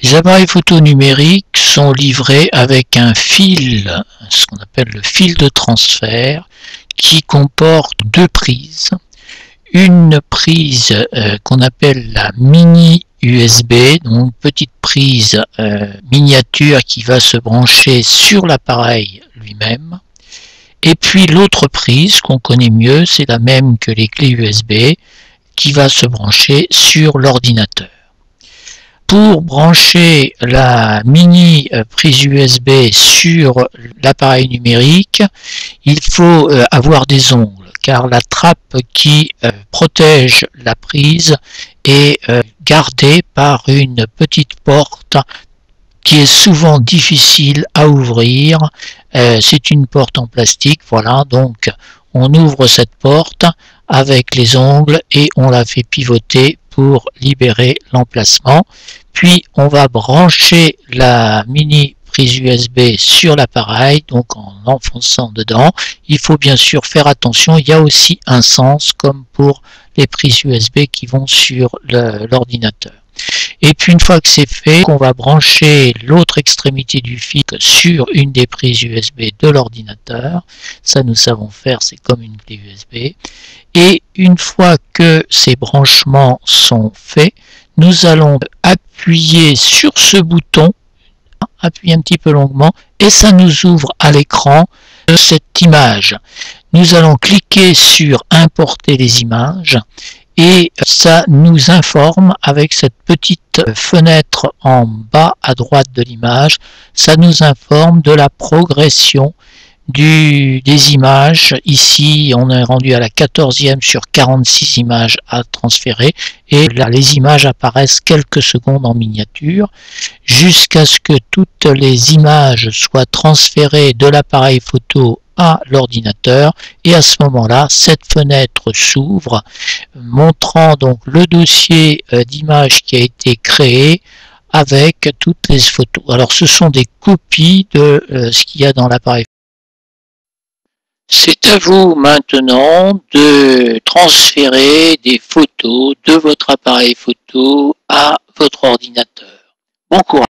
Les appareils photo numériques sont livrés avec un fil, ce qu'on appelle le fil de transfert, qui comporte deux prises. Une prise euh, qu'on appelle la mini USB, donc petite prise euh, miniature qui va se brancher sur l'appareil lui-même. Et puis l'autre prise qu'on connaît mieux, c'est la même que les clés USB, qui va se brancher sur l'ordinateur pour brancher la mini euh, prise USB sur l'appareil numérique, il faut euh, avoir des ongles car la trappe qui euh, protège la prise est gardée par une petite porte qui est souvent difficile à ouvrir. C'est une porte en plastique, voilà, donc on ouvre cette porte avec les ongles et on la fait pivoter pour libérer l'emplacement. Puis on va brancher la mini prise USB sur l'appareil, donc en enfonçant dedans. Il faut bien sûr faire attention, il y a aussi un sens comme pour les prises USB qui vont sur l'ordinateur. Et puis une fois que c'est fait, on va brancher l'autre extrémité du fil sur une des prises USB de l'ordinateur. Ça nous savons faire, c'est comme une clé USB. Et une fois que ces branchements sont faits, nous allons appuyer sur ce bouton, appuyer un petit peu longuement, et ça nous ouvre à l'écran cette image. Nous allons cliquer sur importer les images et ça nous informe avec cette petite fenêtre en bas à droite de l'image, ça nous informe de la progression des images. Ici, on est rendu à la 14e sur 46 images à transférer. Et là, les images apparaissent quelques secondes en miniature jusqu'à ce que toutes les images soient transférées de l'appareil photo à l'ordinateur et à ce moment-là cette fenêtre s'ouvre montrant donc le dossier euh, d'image qui a été créé avec toutes les photos. Alors ce sont des copies de euh, ce qu'il y a dans l'appareil c'est à vous maintenant de transférer des photos de votre appareil photo à votre ordinateur. Bon courage